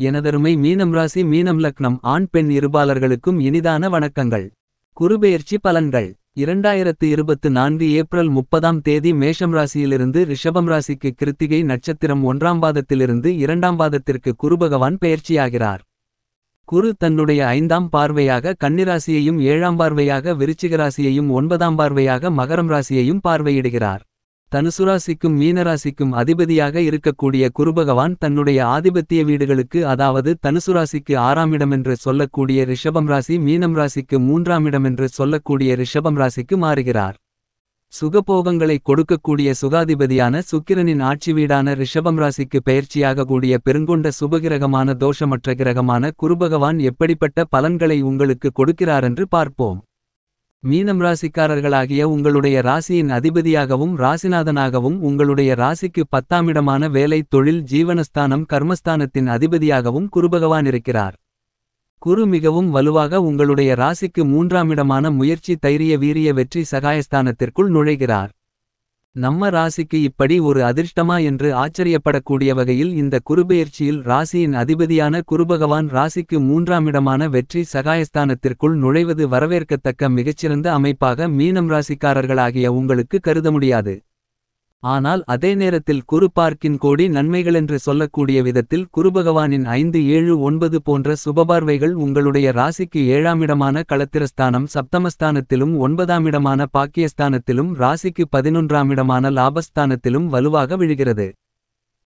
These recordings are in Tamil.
எனதருமை மீனம் ராசி மீனம் லக்னம் ஆண் பெண் இருபாளர்களுக்கும் இனிதான வணக்கங்கள். குருபெயர்ச்சி பலன்கள். இரண்டாயிரத்து இருபத்து நான்கு ஏப்ரல் முப்பதாம் தேதி மேஷம் ராசியிலிருந்து ரிஷபம் ராசிக்கு கிருத்திகை நட்சத்திரம் ஒன்றாம் பாதத்திலிருந்து இரண்டாம் பாதத்திற்கு குருபகவான் பெயர்ச்சியாகிறார். குரு தன்னுடைய ஐந்தாம் பார்வையாக கன்னிராசியையும் ஏழாம் பார்வையாக விருச்சிக ராசியையும் ஒன்பதாம் பார்வையாக மகரம் ராசியையும் பார்வையிடுகிறார். தனுசுராசிக்கும் மீனராசிக்கும் அதிபதியாக இருக்கக்கூடிய குருபகவான் தன்னுடைய ஆதிபத்திய வீடுகளுக்கு அதாவது தனுசுராசிக்கு ஆறாம் இடமென்று சொல்லக்கூடிய ரிஷபம் ராசி மீனம் ராசிக்கு மூன்றாம் இடமென்று சொல்லக்கூடிய ரிஷபம் ராசிக்கு மாறுகிறார். சுகபோகங்களை கொடுக்கக்கூடிய சுகாதிபதியான சுக்கிரனின் ஆட்சி வீடான ரிஷபம் ராசிக்கு பெயர்ச்சியாக கூடிய பெருங்கொண்ட சுபகிரகமான தோஷமற்ற கிரகமான குருபகவான் எப்படிப்பட்ட பலன்களை உங்களுக்கு கொடுக்கிறாரென்று பார்ப்போம். மீனம் ராசிக்காரர்களாகிய உங்களுடைய ராசியின் அதிபதியாகவும் ராசிநாதனாகவும் உங்களுடைய ராசிக்கு பத்தாமிடமான வேலை தொழில் ஜீவனஸ்தானம் கர்மஸ்தானத்தின் அதிபதியாகவும் குருபகவான் இருக்கிறார். குரு மிகவும் வலுவாக உங்களுடைய ராசிக்கு மூன்றாமிடமான முயற்சி தைரிய வீரிய வெற்றி சகாயஸ்தானத்திற்குள் நுழைகிறார். நம்ம ராசிக்கு இப்படி ஒரு அதிர்ஷ்டமா என்று ஆச்சரியப்படக்கூடிய வகையில் இந்த குருபெயர்ச்சியில் ராசியின் அதிபதியான குருபகவான் ராசிக்கு மூன்றாம் இடமான வெற்றி சகாயஸ்தானத்திற்குள் நுழைவது வரவேற்கத்தக்க மிகச்சிறந்த அமைப்பாக மீனம் ராசிக்காரர்களாகிய உங்களுக்கு கருத முடியாது. ஆனால் அதே நேரத்தில் குரு பார்க்கின் கோடி நன்மைகளென்று சொல்லக்கூடிய விதத்தில் குருபகவானின் ஐந்து ஏழு ஒன்பது போன்ற சுபபார்வைகள் உங்களுடைய ராசிக்கு ஏழாமிடமான களத்திரஸ்தானம் சப்தமஸ்தானத்திலும் ஒன்பதாமிடமான பாக்கியஸ்தானத்திலும் ராசிக்கு பதினொன்றாமிடமான லாபஸ்தானத்திலும் வலுவாக விழுகிறது.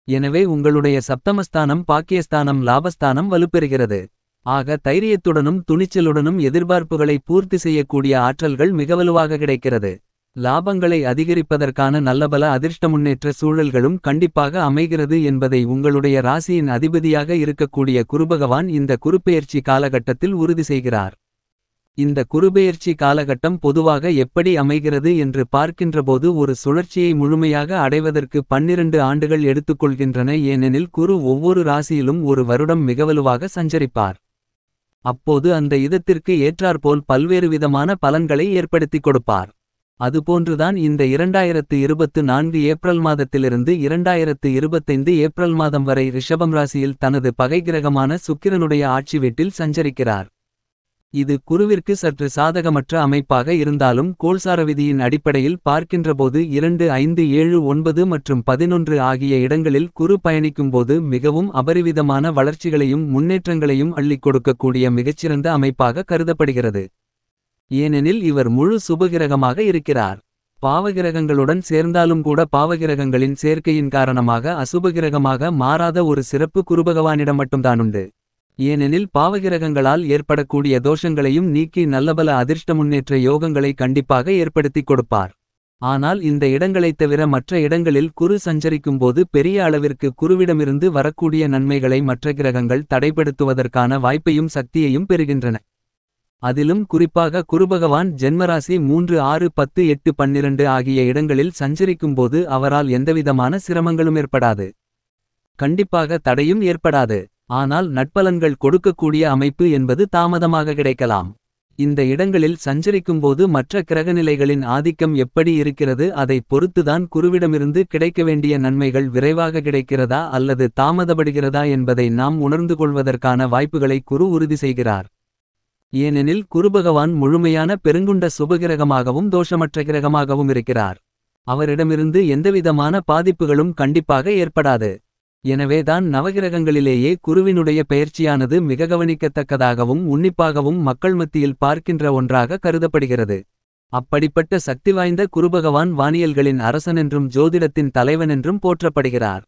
எனவே உங்களுடைய சப்தமஸ்தானம் பாக்கியஸ்தானம் லாபஸ்தானம் வலுப்பெறுகிறது. ஆக தைரியத்துடனும் துணிச்சலுடனும் எதிர்பார்ப்புகளை பூர்த்தி செய்யக்கூடிய ஆற்றல்கள் மிக வலுவாக கிடைக்கிறது. லாபங்களை அதிகரிப்பதற்கான நல்லபல அதிர்ஷ்ட முன்னேற்ற சூழல்களும் கண்டிப்பாக அமைகிறது என்பதை உங்களுடைய ராசியின் அதிபதியாக இருக்கக்கூடிய குருபகவான் இந்த குறுப்பெயர்ச்சி காலகட்டத்தில் உறுதி செய்கிறார். இந்த குறுபெயர்ச்சி காலகட்டம் பொதுவாக எப்படி அமைகிறது என்று பார்க்கின்றபோது ஒரு சுழற்சியை முழுமையாக அடைவதற்கு பன்னிரண்டு ஆண்டுகள் எடுத்துக்கொள்கின்றன ஏனெனில் குரு ஒவ்வொரு ராசியிலும் ஒரு வருடம் மிகவலுவாக சஞ்சரிப்பார். அப்போது அந்த இதத்திற்கு ஏற்றாற்போல் பல்வேறு விதமான பலன்களை ஏற்படுத்திக் கொடுப்பார். அதுபோன்றுதான் இந்த இரண்டாயிரத்து இருபத்து நான்கு ஏப்ரல் மாதத்திலிருந்து இரண்டாயிரத்து இருபத்தைந்து ஏப்ரல் மாதம் வரை ரிஷபம் ராசியில் தனது பகை கிரகமான சுக்கிரனுடைய ஆட்சி வீட்டில் சஞ்சரிக்கிறார். இது குருவிற்கு சற்று சாதகமற்ற அமைப்பாக இருந்தாலும் கோல்சார விதியின் அடிப்படையில் பார்க்கின்றபோது இரண்டு ஐந்து ஏழு ஒன்பது மற்றும் பதினொன்று ஆகிய இடங்களில் குரு பயணிக்கும்போது மிகவும் அபரிவிதமான வளர்ச்சிகளையும் முன்னேற்றங்களையும் அள்ளிக் கொடுக்கக்கூடிய மிகச்சிறந்த அமைப்பாக கருதப்படுகிறது. ஏனெனில் இவர் முழு சுபகிரகமாக இருக்கிறார். பாவகிரகங்களுடன் சேர்ந்தாலும் கூட பாவகிரகங்களின் சேர்க்கையின் காரணமாக அசுபகிரகமாக மாறாத ஒரு சிறப்பு குருபகவானிடம் மட்டும்தானுண்டு. ஏனெனில் பாவகிரகங்களால் ஏற்படக்கூடிய தோஷங்களையும் நீக்கி நல்லபல அதிர்ஷ்ட முன்னேற்ற யோகங்களை கண்டிப்பாக ஏற்படுத்திக் கொடுப்பார். ஆனால் இந்த இடங்களைத் தவிர மற்ற இடங்களில் குரு சஞ்சரிக்கும்போது பெரிய அளவிற்கு குருவிடமிருந்து வரக்கூடிய நன்மைகளை மற்ற கிரகங்கள் தடைப்படுத்துவதற்கான வாய்ப்பையும் சக்தியையும் பெறுகின்றன. அதிலும் குறிப்பாக குருபகவான் ஜென்மராசி மூன்று ஆறு பத்து எட்டு பன்னிரண்டு ஆகிய இடங்களில் சஞ்சரிக்கும்போது அவரால் எந்தவிதமான சிரமங்களும் ஏற்படாது. கண்டிப்பாக தடையும் ஏற்படாது. ஆனால் நட்பலன்கள் கொடுக்கக்கூடிய அமைப்பு என்பது தாமதமாக கிடைக்கலாம். இந்த இடங்களில் சஞ்சரிக்கும்போது மற்ற கிரகநிலைகளின் ஆதிக்கம் எப்படி இருக்கிறது அதை பொறுத்துதான் குருவிடமிருந்து கிடைக்க வேண்டிய நன்மைகள் விரைவாக கிடைக்கிறதா அல்லது தாமதப்படுகிறதா என்பதை நாம் உணர்ந்து கொள்வதற்கான வாய்ப்புகளை குரு உறுதி செய்கிறார். ஏனெனில் குருபகவான் முழுமையான பெருங்குண்ட சுபகிரகமாகவும் தோஷமற்ற கிரகமாகவும் இருக்கிறார். அவரிடமிருந்து எந்தவிதமான பாதிப்புகளும் கண்டிப்பாக ஏற்படாது. எனவேதான் நவகிரகங்களிலேயே குருவினுடைய பெயர்ச்சியானது மிக கவனிக்கத்தக்கதாகவும் உன்னிப்பாகவும் மக்கள் மத்தியில் பார்க்கின்ற ஒன்றாக கருதப்படுகிறது. அப்படிப்பட்ட சக்தி வாய்ந்த குருபகவான் வானியல்களின் அரசனென்றும் ஜோதிடத்தின் தலைவனென்றும் போற்றப்படுகிறார்.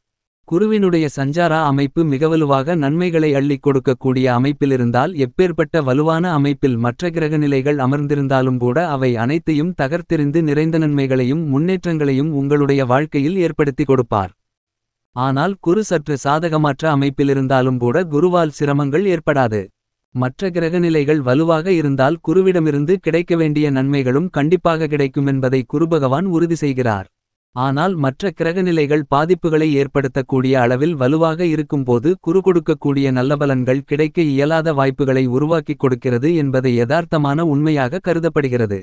குருவினுடைய சஞ்சாரா அமைப்பு மிகவலுவாக நன்மைகளை அள்ளிக் கொடுக்கக்கூடிய அமைப்பிலிருந்தால் எப்பேற்பட்ட வலுவான அமைப்பில் மற்ற கிரகநிலைகள் அமர்ந்திருந்தாலும் கூட அவை அனைத்தையும் தகர்த்தெறிந்து நிறைந்த நன்மைகளையும் முன்னேற்றங்களையும் உங்களுடைய வாழ்க்கையில் ஏற்படுத்தி கொடுப்பார். ஆனால் குரு சற்று சாதகமற்ற அமைப்பிலிருந்தாலும் கூட குருவால் சிரமங்கள் ஏற்படாது. மற்ற கிரகநிலைகள் வலுவாக இருந்தால் குருவிடமிருந்து கிடைக்க வேண்டிய நன்மைகளும் கண்டிப்பாக கிடைக்கும் என்பதை குருபகவான் உறுதி செய்கிறார். ஆனால் மற்ற கிரகநிலைகள் பாதிப்புகளை ஏற்படுத்தக்கூடிய அளவில் வலுவாக இருக்கும்போது குறுகொடுக்கக்கூடிய நல்லபலன்கள் கிடைக்க இயலாத வாய்ப்புகளை உருவாக்கிக் கொடுக்கிறது என்பதை யதார்த்தமான உண்மையாக கருதப்படுகிறது.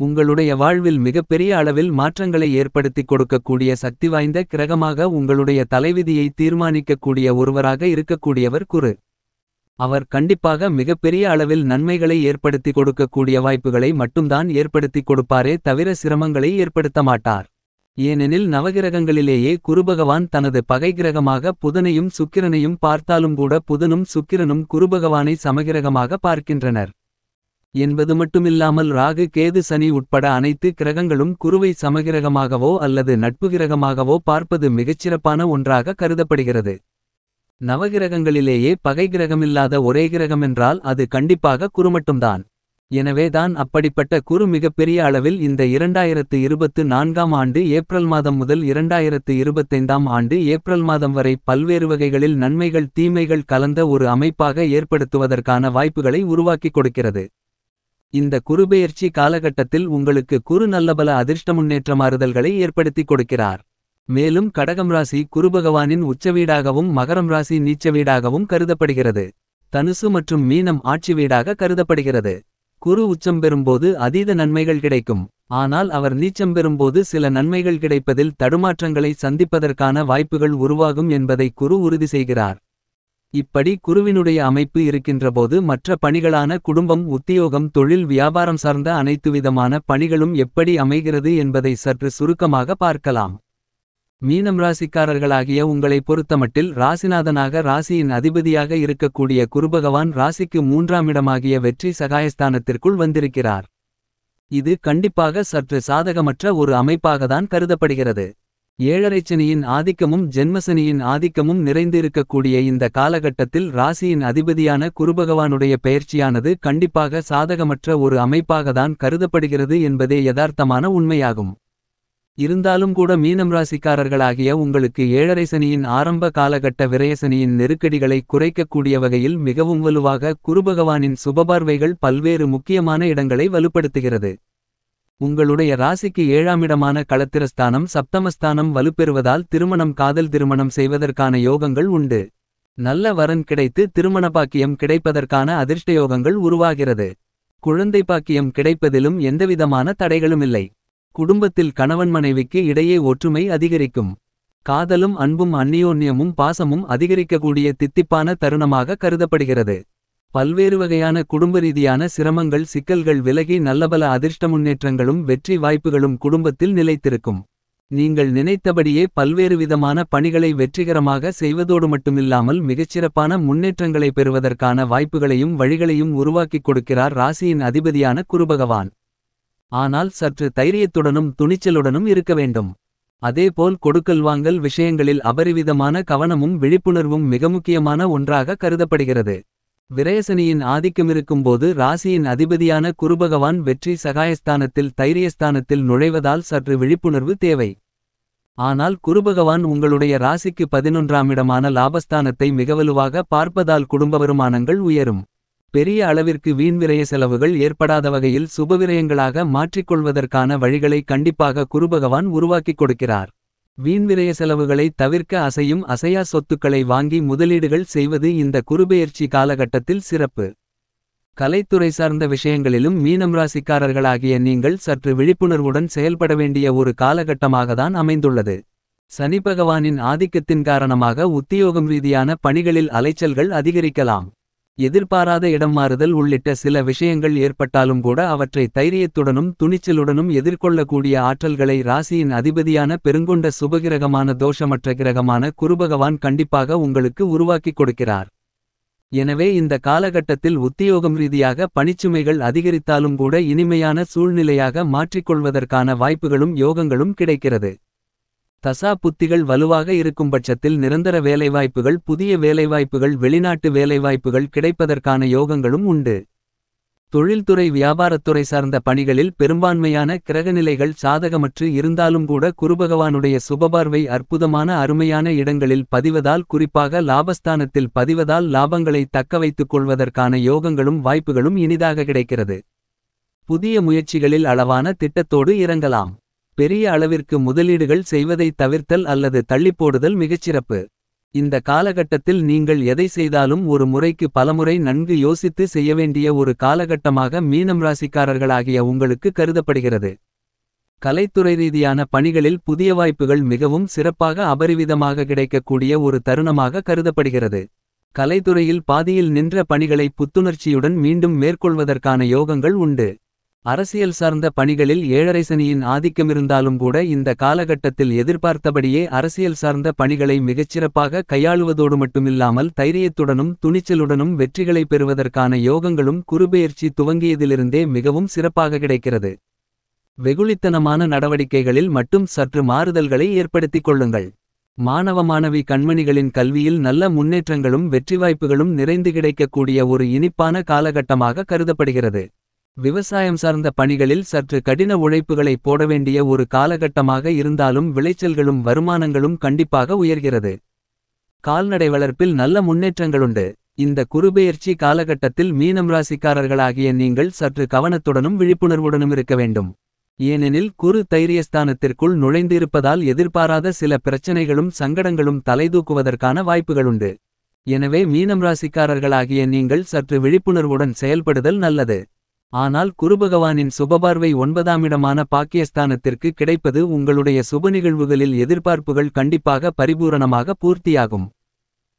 உங்களுடைய வாழ்வில் மிகப்பெரிய அளவில் மாற்றங்களை ஏற்படுத்திக் கொடுக்கக்கூடிய சக்திவாய்ந்த கிரகமாக உங்களுடைய தலைவிதியை தீர்மானிக்கக்கூடிய ஒருவராக இருக்கக்கூடியவர் குரு. அவர் கண்டிப்பாக மிகப்பெரிய அளவில் நன்மைகளை ஏற்படுத்தி கொடுக்கக்கூடிய வாய்ப்புகளை மட்டும்தான் ஏற்படுத்தி கொடுப்பாரே தவிர சிரமங்களை ஏற்படுத்த மாட்டார். ஏனெனில் நவகிரகங்களிலேயே குருபகவான் தனது பகைகிரகமாக புதனையும் சுக்கிரனையும் பார்த்தாலும் கூட புதனும் சுக்கிரனும் குருபகவானை சமகிரகமாக பார்க்கின்றனர். என்பது மட்டுமில்லாமல் ராகு கேது சனி உட்பட அனைத்து கிரகங்களும் குருவை சமகிரகமாகவோ அல்லது நட்பு கிரகமாகவோ பார்ப்பது மிகச்சிறப்பான ஒன்றாக கருதப்படுகிறது. நவகிரகங்களிலேயே பகை கிரகமில்லாத ஒரே கிரகமென்றால் அது கண்டிப்பாக குரு மட்டும்தான். எனவேதான் அப்படிப்பட்ட குரு மிகப்பெரிய அளவில் இந்த இரண்டாயிரத்து இருபத்து நான்காம் ஆண்டு ஏப்ரல் மாதம் முதல் இரண்டாயிரத்து இருபத்தைந்தாம் ஆண்டு ஏப்ரல் மாதம் வரை பல்வேறு வகைகளில் நன்மைகள் தீமைகள் கலந்த ஒரு அமைப்பாக ஏற்படுத்துவதற்கான வாய்ப்புகளை உருவாக்கிக் கொடுக்கிறது. இந்த குருபெயர்ச்சி காலகட்டத்தில் உங்களுக்கு குரு நல்லபல அதிர்ஷ்ட முன்னேற்ற மாறுதல்களை ஏற்படுத்திக் கொடுக்கிறார். மேலும் கடகம் ராசி குருபகவானின் உச்சவீடாகவும் மகரம் ராசி நீச்ச வீடாகவும் கருதப்படுகிறது. தனுசு மற்றும் மீனம் ஆட்சி வீடாக கருதப்படுகிறது. குரு உச்சம் பெறும்போது அதீத நன்மைகள் கிடைக்கும். ஆனால் அவர் நீச்சம் பெறும்போது சில நன்மைகள் கிடைப்பதில் தடுமாற்றங்களை சந்திப்பதற்கான வாய்ப்புகள் உருவாகும் என்பதை குரு உறுதி செய்கிறார். இப்படி குருவினுடைய அமைப்பு இருக்கின்றபோது மற்ற பணிகளான குடும்பம் உத்தியோகம் தொழில் வியாபாரம் சார்ந்த அனைத்து விதமான பணிகளும் எப்படி அமைகிறது என்பதை சற்று சுருக்கமாக பார்க்கலாம். மீனம் ராசிக்காரர்களாகிய உங்களை பொறுத்தமட்டில் ராசிநாதனாக ராசியின் அதிபதியாக இருக்கக்கூடிய குருபகவான் ராசிக்கு மூன்றாம் இடமாகிய வெற்றி சகாயஸ்தானத்திற்குள் வந்திருக்கிறார். இது கண்டிப்பாக சற்று சாதகமற்ற ஒரு அமைப்பாகத்தான் கருதப்படுகிறது. ஏழரைச்சனியின் ஆதிக்கமும் ஜென்மசனியின் ஆதிக்கமும் நிறைந்து இருக்கக்கூடிய இந்த காலகட்டத்தில் ராசியின் அதிபதியான குருபகவானுடைய பெயர்ச்சியானது கண்டிப்பாக சாதகமற்ற ஒரு அமைப்பாகத்தான் கருதப்படுகிறது என்பதே யதார்த்தமான உண்மையாகும். இருந்தாலும் கூட மீனம் ராசிக்காரர்களாகிய உங்களுக்கு ஏழரை சனியின் ஆரம்ப காலகட்ட விரயசனியின் நெருக்கடிகளை குறைக்கக்கூடிய வகையில் மிகவும் வலுவாக குருபகவானின் சுபபார்வைகள் பல்வேறு முக்கியமான இடங்களை வலுப்படுத்துகிறது. உங்களுடைய ராசிக்கு ஏழாமிடமான களத்திரஸ்தானம் சப்தமஸ்தானம் வலுப்பெறுவதால் திருமணம் காதல் திருமணம் செய்வதற்கான யோகங்கள் உண்டு. நல்ல வரன் கிடைத்து திருமண பாக்கியம் கிடைப்பதற்கான அதிர்ஷ்ட யோகங்கள் உருவாகிறது. குழந்தை பாக்கியம் கிடைப்பதிலும் எந்தவிதமான தடைகளுமில்லை. குடும்பத்தில் கணவன் மனைவிக்கு இடையே ஒற்றுமை அதிகரிக்கும். காதலும் அன்பும் அந்நியோன்யமும் பாசமும் அதிகரிக்கக்கூடிய தித்திப்பான தருணமாக கருதப்படுகிறது. பல்வேறு வகையான குடும்ப ரீதியான சிரமங்கள் சிக்கல்கள் விலகி நல்லபல அதிர்ஷ்ட முன்னேற்றங்களும் வெற்றி வாய்ப்புகளும் குடும்பத்தில் நிலைத்திருக்கும். நீங்கள் நினைத்தபடியே பல்வேறு விதமான பணிகளை வெற்றிகரமாக செய்வதோடு மட்டுமில்லாமல் மிகச்சிறப்பான முன்னேற்றங்களை பெறுவதற்கான வாய்ப்புகளையும் வழிகளையும் உருவாக்கிக் கொடுக்கிறார் ராசியின் அதிபதியான குருபகவான். ஆனால் சற்று தைரியத்துடனும் துணிச்சலுடனும் இருக்க வேண்டும். அதேபோல் கொடுக்கல் வாங்கல் விஷயங்களில் அபரிவிதமான கவனமும் விழிப்புணர்வும் மிக முக்கியமான ஒன்றாக கருதப்படுகிறது. விரயசனியின் ஆதிக்கமிருக்கும்போது ராசியின் அதிபதியான குருபகவான் வெற்றி சகாயஸ்தானத்தில் தைரியஸ்தானத்தில் நுழைவதால் சற்று விழிப்புணர்வு தேவை. ஆனால் குருபகவான் உங்களுடைய ராசிக்கு பதினொன்றாம் இடமான லாபஸ்தானத்தை மிகவலுவாக பார்ப்பதால் குடும்ப வருமானங்கள் உயரும். பெரிய அளவிற்கு வீண்விரய செலவுகள் ஏற்படாத வகையில் சுபவிரயங்களாக மாற்றிக்கொள்வதற்கான வழிகளை கண்டிப்பாக குருபகவான் உருவாக்கிக் கொடுக்கிறார். வீண்விரய செலவுகளை தவிர்க்க அசையும் அசையா சொத்துக்களை வாங்கி முதலீடுகள் செய்வது இந்த குருபெயர்ச்சி காலகட்டத்தில் சிறப்பு. கலைத்துறை சார்ந்த விஷயங்களிலும் மீனம் ராசிக்காரர்களாகிய நீங்கள் சற்று விழிப்புணர்வுடன் செயல்பட வேண்டிய ஒரு காலகட்டமாகத்தான் அமைந்துள்ளது. சனி பகவானின் ஆதிக்கத்தின் காரணமாக உத்தியோகம் ரீதியான பணிகளில் அலைச்சல்கள் அதிகரிக்கலாம். எதிர்பாராத இடம் மாறுதல் உள்ளிட்ட சில விஷயங்கள் ஏற்பட்டாலும் கூட அவற்றை தைரியத்துடனும் துணிச்சலுடனும் எதிர்கொள்ளக்கூடிய ஆற்றல்களை ராசியின் அதிபதியான பெருங்கொண்ட சுபகிரகமான தோஷமற்ற கிரகமான குருபகவான் கண்டிப்பாக உங்களுக்கு உருவாக்கிக் கொடுக்கிறார். எனவே இந்த காலகட்டத்தில் உத்தியோகம் ரீதியாக பணிச்சுமைகள் அதிகரித்தாலும் கூட இனிமையான சூழ்நிலையாக மாற்றிக்கொள்வதற்கான வாய்ப்புகளும் யோகங்களும் கிடைக்கிறது. தசா புத்திகள் வலுவாக இருக்கும் பட்சத்தில் நிரந்தர வேலைவாய்ப்புகள் புதிய வேலைவாய்ப்புகள் வெளிநாட்டு வேலைவாய்ப்புகள் கிடைப்பதற்கான யோகங்களும் உண்டு. தொழில்துறை வியாபாரத்துறை சார்ந்த பணிகளில் பெரும்பான்மையான கிரகநிலைகள் சாதகமற்று இருந்தாலும் கூட குருபகவானுடைய சுபபார்வை அற்புதமான அருமையான இடங்களில் பதிவதால் குறிப்பாக லாபஸ்தானத்தில் பதிவதால் லாபங்களை தக்கவைத்துக் கொள்வதற்கான யோகங்களும் வாய்ப்புகளும் இனிதாக கிடைக்கிறது. புதிய முயற்சிகளில் அளவான திட்டத்தோடு இறங்கலாம். பெரிய அளவிற்கு முதலீடுகள் செய்வதை தவிர்த்தல் அல்லது தள்ளிப்போடுதல் மிகச்சிறப்பு இந்த காலகட்டத்தில் நீங்கள் எதை செய்தாலும் ஒரு முறைக்கு பலமுறை நன்கு யோசித்து செய்ய வேண்டிய ஒரு காலகட்டமாக மீனம் ராசிக்காரர்களாகிய உங்களுக்கு கருதப்படுகிறது. கலைத்துறை ரீதியான பணிகளில் புதிய வாய்ப்புகள் மிகவும் சிறப்பாக அபரிவிதமாக கிடைக்கக்கூடிய ஒரு தருணமாக கருதப்படுகிறது. கலைத்துறையில் பாதியில் நின்ற பணிகளை புத்துணர்ச்சியுடன் மீண்டும் மேற்கொள்வதற்கான யோகங்கள் உண்டு. அரசியல் சார்ந்த பணிகளில் ஏழரை சனியின் ஆதிக்கமிருந்தாலும் கூட இந்த காலகட்டத்தில் எதிர்பார்த்தபடியே அரசியல் சார்ந்த பணிகளை மிகச்சிறப்பாக கையாளுவதோடு மட்டுமில்லாமல் தைரியத்துடனும் துணிச்சலுடனும் வெற்றிகளை பெறுவதற்கான யோகங்களும் குறுபெயர்ச்சி துவங்கியதிலிருந்தே மிகவும் சிறப்பாக கிடைக்கிறது. வெகுளித்தனமான நடவடிக்கைகளில் மட்டும் சற்று மாறுதல்களை ஏற்படுத்திக் கொள்ளுங்கள். மாணவ மாணவி கண்மணிகளின் கல்வியில் நல்ல முன்னேற்றங்களும் வெற்றி வாய்ப்புகளும் நிறைந்து கிடைக்கக்கூடிய ஒரு இனிப்பான காலகட்டமாக கருதப்படுகிறது. விவசாயம் சார்ந்த பணிகளில் சற்று கடின உழைப்புகளை போட வேண்டிய ஒரு காலகட்டமாக இருந்தாலும் விளைச்சல்களும் வருமானங்களும் கண்டிப்பாக உயர்கிறது. கால்நடை வளர்ப்பில் நல்ல முன்னேற்றங்களுண்டு. இந்த குறுபெயர்ச்சி காலகட்டத்தில் மீனம் ராசிக்காரர்களாகிய நீங்கள் சற்று கவனத்துடனும் விழிப்புணர்வுடனும் இருக்க வேண்டும். ஏனெனில் குறு தைரியஸ்தானத்திற்குள் நுழைந்திருப்பதால் எதிர்பாராத சில பிரச்சனைகளும் சங்கடங்களும் தலைதூக்குவதற்கான வாய்ப்புகளுண்டு. எனவே மீனம் ராசிக்காரர்களாகிய நீங்கள் சற்று விழிப்புணர்வுடன் செயல்படுதல் நல்லது. ஆனால் குருபகவானின் சுபபார்வை ஒன்பதாமிடமான பாக்கியஸ்தானத்திற்கு கிடைப்பது உங்களுடைய சுப நிகழ்வுகளில் எதிர்பார்ப்புகள் கண்டிப்பாக பரிபூரணமாக பூர்த்தியாகும்.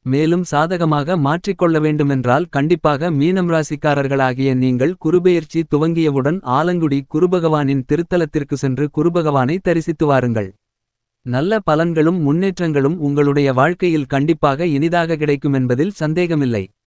மேலும் சாதகமாக மாற்றிக்கொள்ள வேண்டுமென்றால் கண்டிப்பாக மீனம் ராசிக்காரர்களாகிய நீங்கள் குருபெயர்ச்சி துவங்கியவுடன் ஆலங்குடி குருபகவானின் திருத்தலத்திற்கு சென்று குருபகவானை தரிசித்து வாருங்கள். நல்ல பலன்களும் முன்னேற்றங்களும் உங்களுடைய வாழ்க்கையில் கண்டிப்பாக இனிதாக கிடைக்கும் என்பதில் சந்தேகமில்லை.